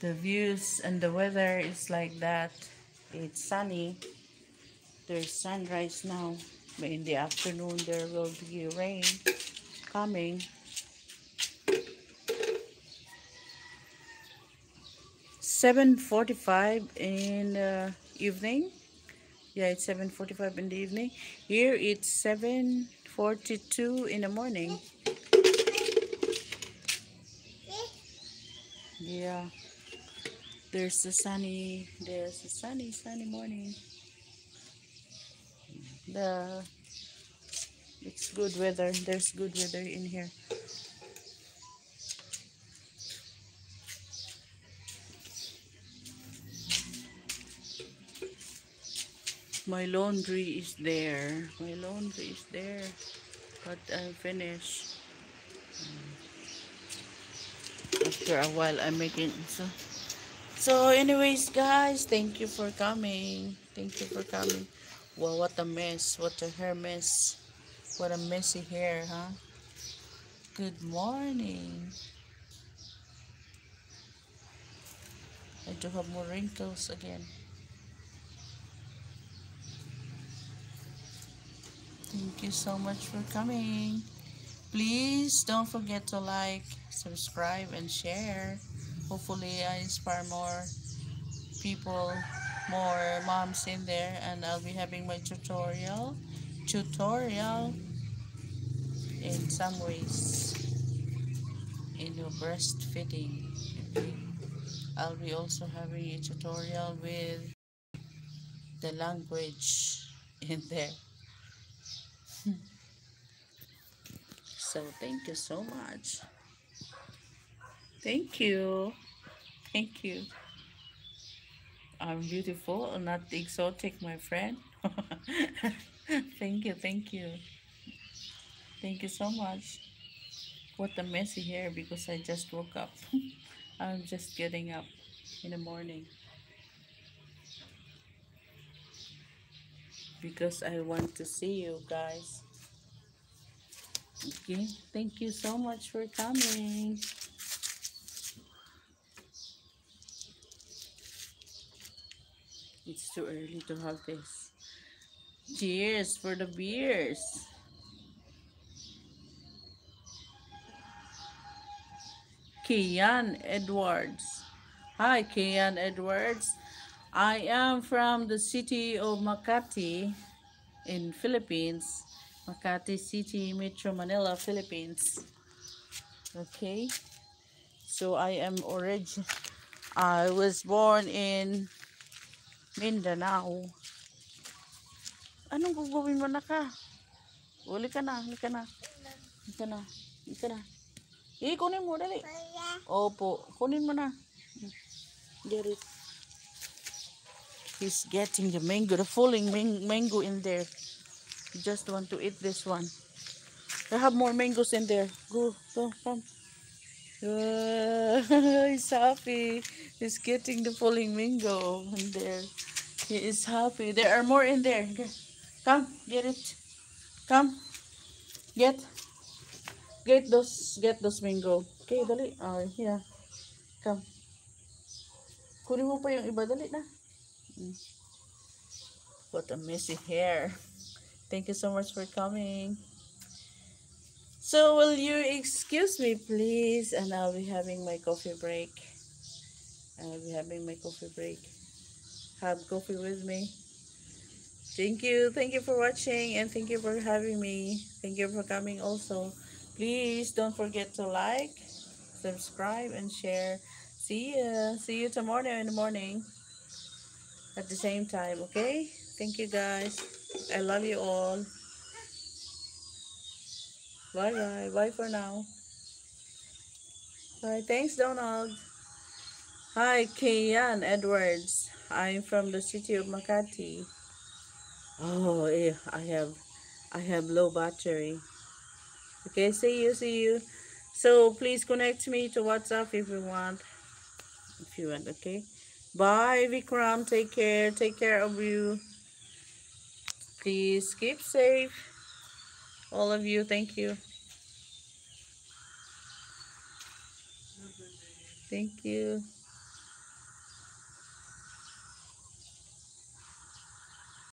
the views and the weather is like that it's sunny there's sunrise now but in the afternoon there will be rain coming Seven forty-five in the evening. Yeah, it's seven forty-five in the evening. Here it's seven forty-two in the morning. Yeah. There's a sunny, there's a sunny, sunny morning. The it's good weather. There's good weather in here. My laundry is there. My laundry is there. But I finished. After a while, I'm making so. So anyways guys, thank you for coming. Thank you for coming. Well, what a mess. What a hair mess. What a messy hair, huh? Good morning. I do have more wrinkles again. Thank you so much for coming. Please don't forget to like, subscribe, and share hopefully I inspire more people more moms in there and I'll be having my tutorial tutorial in some ways. In your breastfeeding okay. I'll be also having a tutorial with the language in there. So thank you so much Thank you. Thank you. I'm beautiful, not exotic, my friend. thank you, thank you. Thank you so much. What a messy hair because I just woke up. I'm just getting up in the morning. Because I want to see you guys. Okay, thank you so much for coming. It's too early to have this. Cheers for the beers. Kian Edwards. Hi, Kian Edwards. I am from the city of Makati in Philippines. Makati City, Metro Manila, Philippines. Okay. So I am origin I was born in Mindanao. Anong gagawin mo na ka? Uli ka na, uli ka na. Uli ka na, uli ka na. Eh, kunin mo, dali. Opo, kunin mo na. Get it. He's getting the mango, the falling mango in there. Just want to eat this one. I have more mangoes in there. Go, go, come. Uh, he's happy. He's getting the falling mango in there. He is happy. There are more in there. Come, get it. Come. Get. Get those, get those mango. Okay, dali. Oh, yeah. Come. Kunin mo pa yung iba. Dali na. Hmm. What a messy hair. Thank you so much for coming. So will you excuse me please and I'll be having my coffee break. I'll be having my coffee break. Have coffee with me. Thank you. Thank you for watching and thank you for having me. Thank you for coming also. Please don't forget to like, subscribe and share. See you. See you tomorrow in the morning at the same time, okay? Thank you guys. I love you all. Bye bye. Bye for now. Bye. Thanks, Donald. Hi, Kian Edwards. I'm from the city of Makati. Oh, yeah, I have, I have low battery. Okay, see you, see you. So please connect me to WhatsApp if you want. If you want, okay. Bye, Vikram. Take care. Take care of you. Please keep safe all of you thank you. Thank you